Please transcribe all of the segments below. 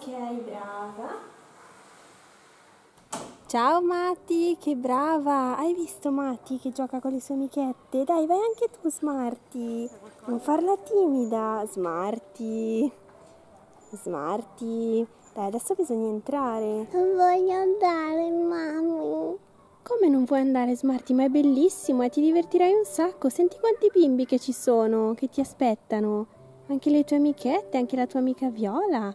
Ok, brava. Ciao Matti, che brava! Hai visto Matti che gioca con le sue amichette? Dai, vai anche tu, Smarty. Non farla timida, Smarty. Smarty. Dai, adesso bisogna entrare. Non voglio andare, mami. Come non puoi andare, Smarty? Ma è bellissimo e ti divertirai un sacco. Senti quanti bimbi che ci sono, che ti aspettano. Anche le tue amichette, anche la tua amica Viola.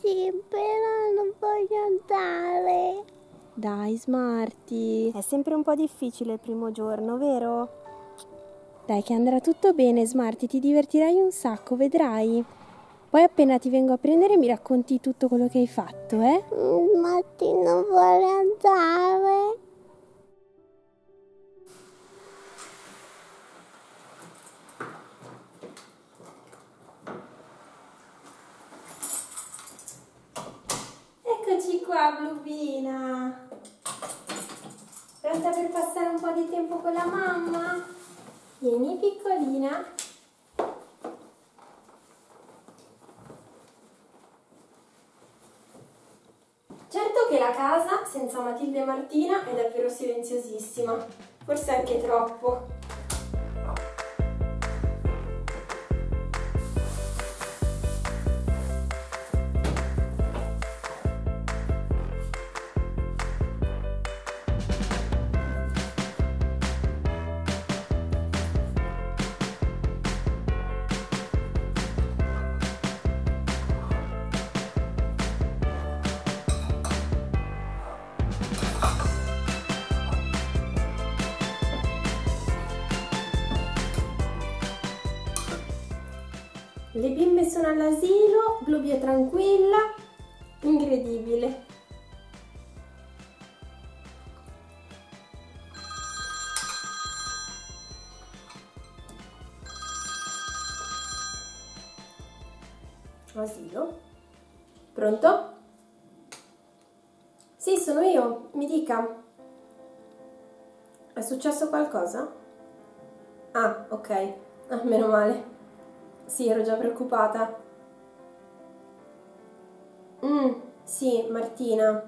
Sì, però non voglio andare. Dai, Smarty. È sempre un po' difficile il primo giorno, vero? Dai, che andrà tutto bene, Smarty. Ti divertirai un sacco, vedrai. Poi appena ti vengo a prendere mi racconti tutto quello che hai fatto, eh? Matti non vuole andare. Qua, Blubina. Pronta per passare un po' di tempo con la mamma? Vieni, piccolina. Certo che la casa senza Matilde e Martina è davvero silenziosissima, forse anche troppo. Le bimbe sono all'asilo, è tranquilla, incredibile. Asilo? Pronto? Sì, sono io, mi dica. È successo qualcosa? Ah, ok, ah, meno male. Sì, ero già preoccupata. Mm, sì, Martina.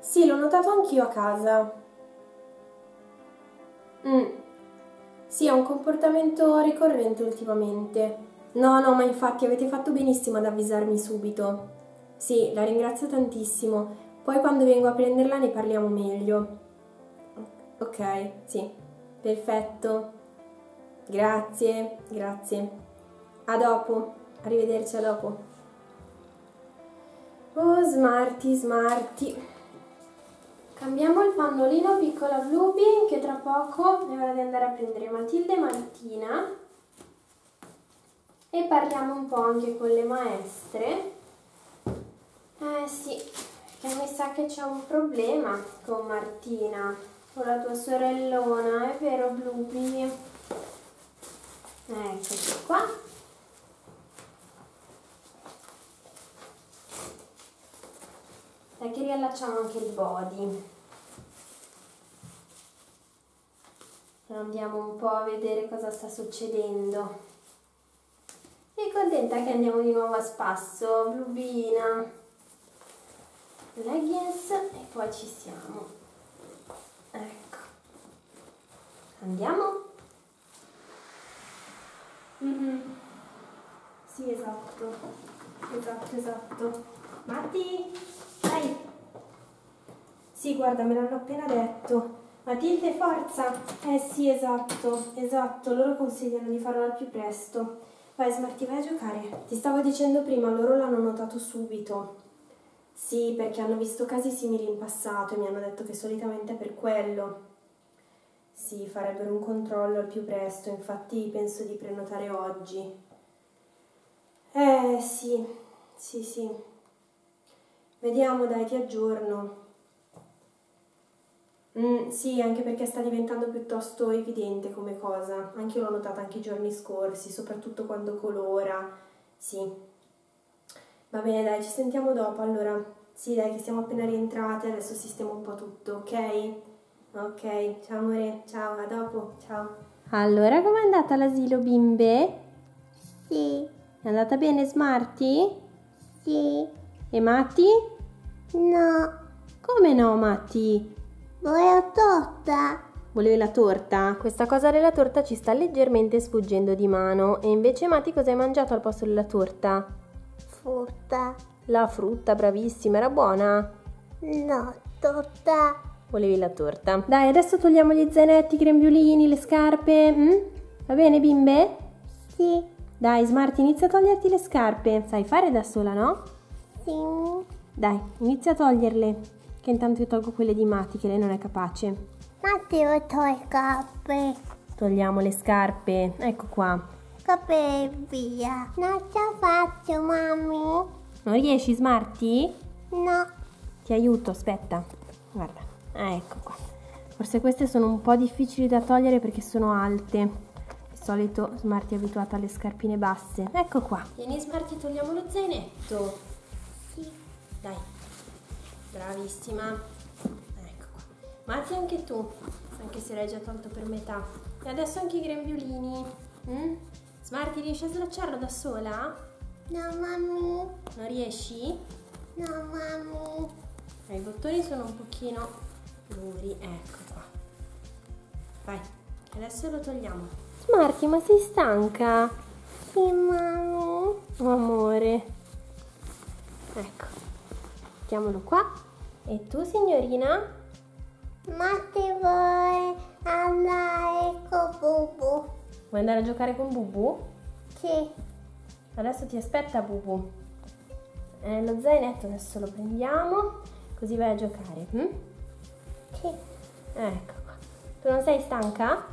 Sì, l'ho notato anch'io a casa. Mm. Sì, è un comportamento ricorrente ultimamente. No, no, ma infatti avete fatto benissimo ad avvisarmi subito. Sì, la ringrazio tantissimo. Poi quando vengo a prenderla ne parliamo meglio. Ok, sì, perfetto. Grazie, grazie. A dopo, arrivederci a dopo. Oh, smarty, smarty. Cambiamo il pannolino piccola Blueby che tra poco è ora di andare a prendere Matilde e Martina. E parliamo un po' anche con le maestre. Eh sì, perché mi sa che c'è un problema con Martina, con la tua sorellona, è vero Blueby? Eccoci qua. Dai che riallacciamo anche il body. Andiamo un po' a vedere cosa sta succedendo. E contenta che andiamo di nuovo a spasso, Blubina. Leggings e poi ci siamo. Ecco. Andiamo? Mm -hmm. Sì, esatto. Esatto, esatto. Matti, dai. Sì, guarda, me l'hanno appena detto. Matilde, forza! Eh sì, esatto, esatto. Loro consigliano di farlo al più presto. Vai, Smarty, vai a giocare. Ti stavo dicendo prima, loro l'hanno notato subito. Sì, perché hanno visto casi simili in passato e mi hanno detto che solitamente è per quello. Sì, farebbero un controllo al più presto, infatti penso di prenotare oggi. Eh sì, sì, sì. Vediamo, dai, ti aggiorno. Mm, sì, anche perché sta diventando piuttosto evidente come cosa. Anche io l'ho notata anche i giorni scorsi, soprattutto quando colora. Sì. Va bene, dai, ci sentiamo dopo. Allora, sì, dai, che siamo appena rientrate, adesso sistemo un po' tutto, ok? Ok, ciao amore, ciao, a dopo, ciao. Allora, com'è andata l'asilo bimbe? Sì. È andata bene Smarty? Sì. E Matti? No. Come no, Matti? Voglio torta. Volevi la torta? Questa cosa della torta ci sta leggermente sfuggendo di mano. E invece Matti cosa hai mangiato al posto della torta? Frutta. La frutta, bravissima, era buona? No, torta. Volevi la torta. Dai, adesso togliamo gli zainetti, i grembiulini, le scarpe. mm? Va bene, bimbe? Sì. Dai, Smarty, inizia a toglierti le scarpe. Sai fare da sola, no? Sì. Dai, inizia a toglierle. Che intanto io tolgo quelle di Matti, che lei non è capace. Ma devo togliere cappe. Togliamo le scarpe. Ecco qua. Cappe via. Non ce la faccio, mami. Non riesci, Smarty? No. Ti aiuto, aspetta. Guarda. Ecco qua. Forse queste sono un po' difficili da togliere perché sono alte. Di solito Smarty è abituata alle scarpine basse. Ecco qua. Vieni Smarty, togliamo lo zainetto. Sì. Dai. Bravissima. Ecco qua. Matti anche tu, anche se l'hai già tolto per metà. E adesso anche i grembiulini. Mm? Smarty, riesci a slacciarlo da sola? No, mami. Non riesci? No, mami. Eh, I bottoni sono un pochino duri, ecco qua. Vai, adesso lo togliamo. Smarty, ma sei stanca? Sì, mami. Oh, amore. Ecco, mettiamolo qua. E tu, signorina? Ma ti vuoi andare con Bubu? Vuoi andare a giocare con Bubu? Sì. Adesso ti aspetta Bubu. Eh, lo zainetto adesso lo prendiamo, così vai a giocare. hm? Sì. Ecco qua. Tu non sei stanca?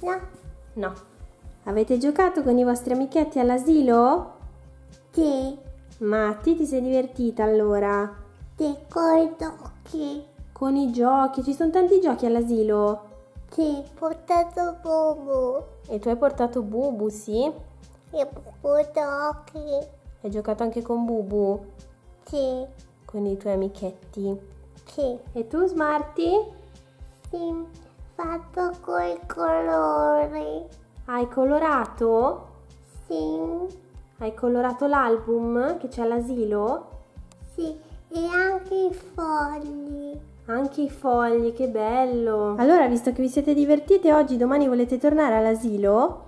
No. No. Avete giocato con i vostri amichetti all'asilo? Sì. Matti, ti sei divertita allora? Ti occhi. Con i giochi, ci sono tanti giochi all'asilo. Sì. Portato Bubu. E tu hai portato Bubu, sì? E occhi. Hai giocato anche con Bubu? Sì. Con i tuoi amichetti. Sì. E tu, Smarty? Sì. Fatto coi colori. Hai colorato? Sì. Hai colorato l'album che c'è all'asilo? Sì. E anche i fogli. Anche i fogli, che bello! Allora, visto che vi siete divertite oggi, domani volete tornare all'asilo?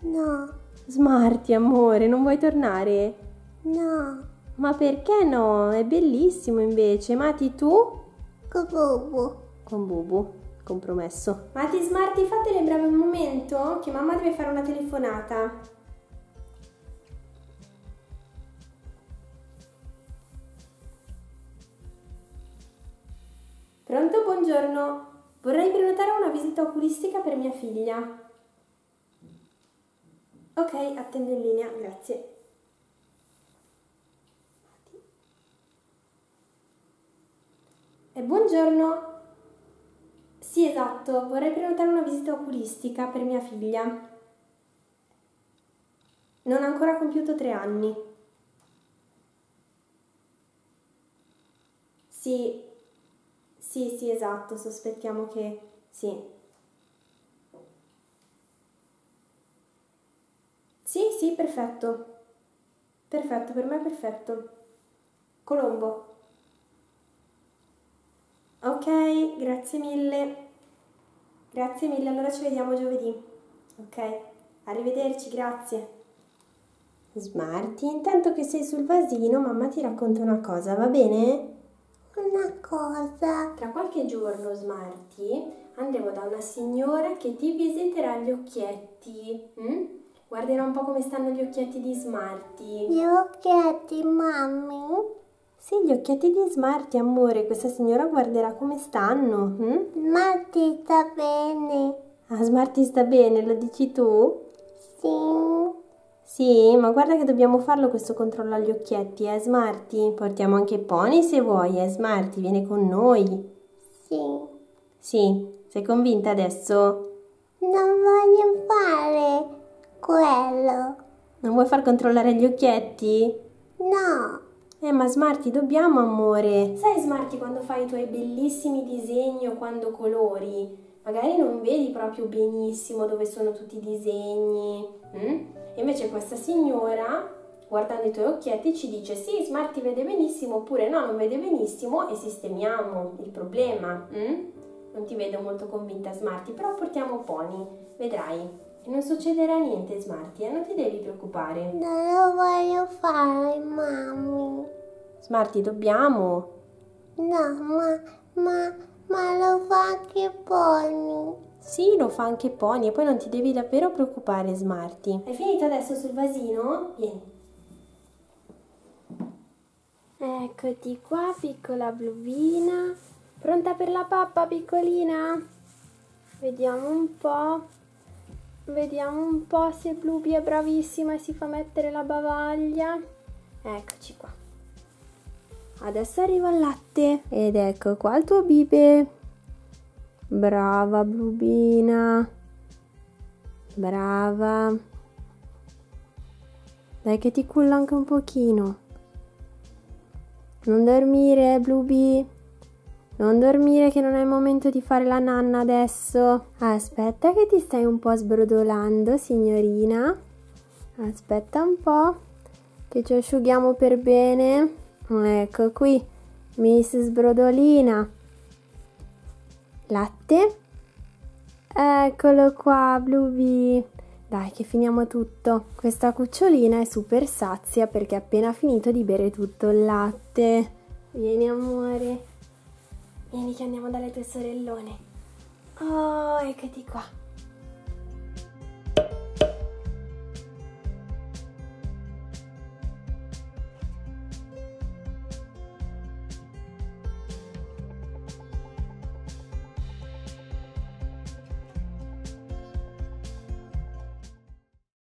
No. Smarty, amore, non vuoi tornare? No. Ma perché no? È bellissimo invece. Mati, tu? Con Bubu. Con Bubu, compromesso. Mati, Smarty, fatele breve un momento, che mamma deve fare una telefonata. Pronto, buongiorno. Vorrei prenotare una visita oculistica per mia figlia. Ok, attendo in linea, grazie. E buongiorno. Sì, esatto, vorrei prenotare una visita oculistica per mia figlia. Non ha ancora compiuto tre anni. Sì, sì, sì, esatto, sospettiamo che sì. Sì, sì, perfetto. Perfetto, per me è perfetto. Colombo. Ok, grazie mille. Grazie mille, allora ci vediamo giovedì. Ok, arrivederci, grazie. Smarty, intanto che sei sul vasino, mamma ti racconta una cosa, va bene? Una cosa. Tra qualche giorno, Smarty, andremo da una signora che ti visiterà gli occhietti. mm? Guarderà un po' come stanno gli occhietti di Smarty. Gli occhietti, mammi. Sì, gli occhietti di Smarty, amore, questa signora guarderà come stanno. mm? Ma ti sta bene. Ah, Smarty sta bene, lo dici tu? Sì. Sì, ma guarda che dobbiamo farlo questo controllo agli occhietti, eh, Smarty? Portiamo anche Pony se vuoi, eh, Smarty, vieni con noi. Sì. Sì, sei convinta adesso? Non voglio fare quello. Non vuoi far controllare gli occhietti? No. Eh, ma Smarty, dobbiamo, amore. Sai, Smarty, quando fai i tuoi bellissimi disegni o quando colori, magari non vedi proprio benissimo dove sono tutti i disegni. mm? Invece questa signora guardando i tuoi occhietti ci dice sì, Smart ti vede benissimo oppure no, non vede benissimo e sistemiamo il problema. Mm? Non ti vedo molto convinta Smarty, però portiamo Pony, vedrai. Non succederà niente Smarty, non ti devi preoccupare. Non lo voglio fare, mami. Smarty, dobbiamo. No, ma, ma, ma lo fa anche Pony. Sì, lo fa anche Pony e poi non ti devi davvero preoccupare Smarty. Hai finito adesso sul vasino? Vieni. Eccoti qua, piccola Bluvina. Pronta per la pappa, piccolina? Vediamo un po'. Vediamo un po' se Bluby è bravissima e si fa mettere la bavaglia. Eccoci qua. Adesso arriva il latte ed ecco qua il tuo bibe. Brava Blubina. Brava. Dai che ti culla anche un pochino. Non dormire, Bluby. Non dormire che non è il momento di fare la nanna adesso. Aspetta che ti stai un po' sbrodolando, signorina. Aspetta un po' che ci asciughiamo per bene. Ecco qui, Miss Sbrodolina. Latte? Eccolo qua, Bluby. Dai che finiamo tutto. Questa cucciolina è super sazia perché ha appena finito di bere tutto il latte. Vieni amore. Vieni che andiamo dalle tue sorellone. Oh, eccoti qua.